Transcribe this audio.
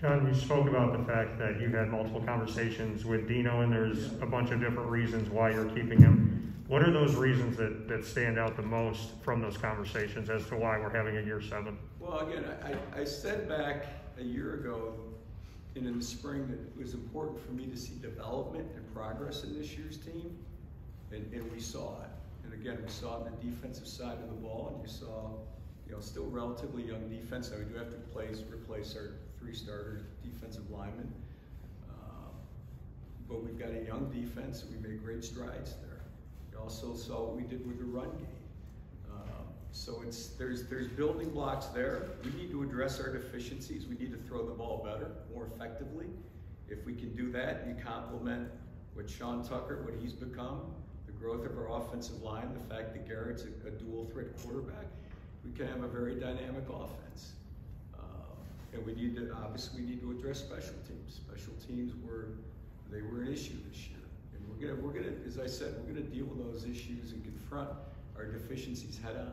John, you spoke about the fact that you've had multiple conversations with Dino, and there's a bunch of different reasons why you're keeping him. What are those reasons that, that stand out the most from those conversations as to why we're having a year seven? Well, again, I, I said back a year ago and in the spring that it was important for me to see development and progress in this year's team, and, and we saw it. And again, we saw it the defensive side of the ball, and you saw, you know, still relatively young defense. Now we do have to replace, replace our three starter defensive linemen, uh, but we've got a young defense, we made great strides there. You also saw what we did with the run game. Um, so it's there's there's building blocks there. We need to address our deficiencies. We need to throw the ball better, more effectively. If we can do that, you complement what Sean Tucker, what he's become, the growth of our offensive line, the fact that Garrett's a, a dual threat quarterback, we can have a very dynamic offense. Um, and we need to obviously we need to address special teams. Special teams were they were an issue this year, and we're gonna we're gonna as I said we're gonna deal with those issues and confront our deficiencies head on.